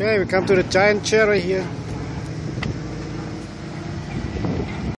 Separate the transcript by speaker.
Speaker 1: Okay, we come to the giant cherry here.